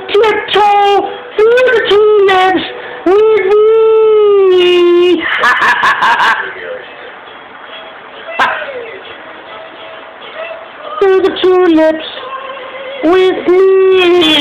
tiptoe through the tulips with me. through the tulips with me.